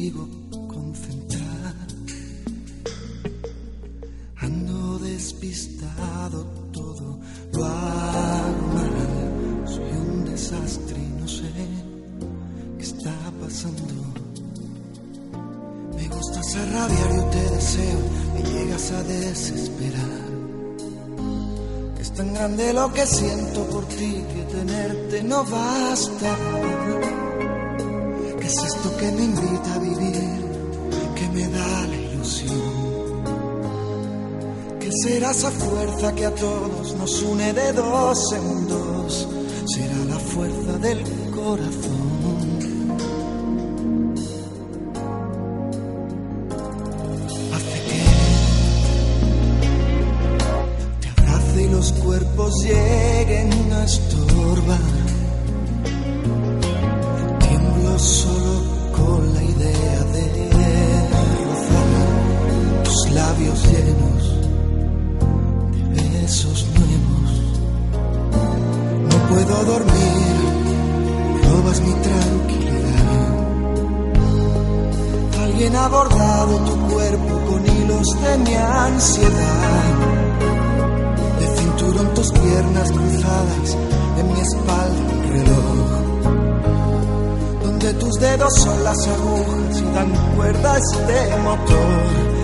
contigo concentrar. Ando despistado, todo lo hago mal. Soy un desastre y no sé qué está pasando. Me gustas a rabiar, yo te deseo, me llegas a desesperar. Es tan grande lo que siento por ti que tenerte no basta. ¿Qué es esto que me invita a vivir? Que me da la ilusión. ¿Qué será esa fuerza que a todos nos une de dos en dos? Será la fuerza del corazón. Labios llenos de besos nuevos. No puedo dormir, robas mi tranquilidad. Alguien ha bordado tu cuerpo con hilos de mi ansiedad. De cinturón tus piernas cruzadas, en mi espalda un reloj. Donde tus dedos son las agujas y dan cuerda a este motor,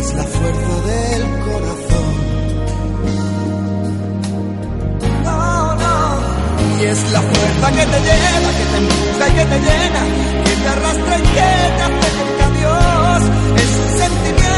es la fuerza del corazón. No, no. Y es la fuerza que te lleva, que te empuja y que te llena, que te arrastra y que te acerca a Dios. Es un sentimiento,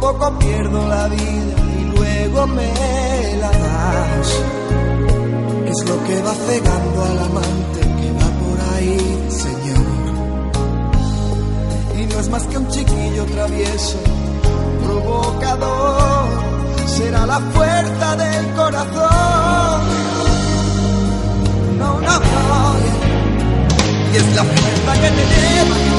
poco pierdo la vida y luego me la das. Va cegando al amante que va por ahí, Señor? Y no es más que un chiquillo travieso, provocador. Será la fuerza del corazón. No, no, no. Y es la fuerza que te lleva.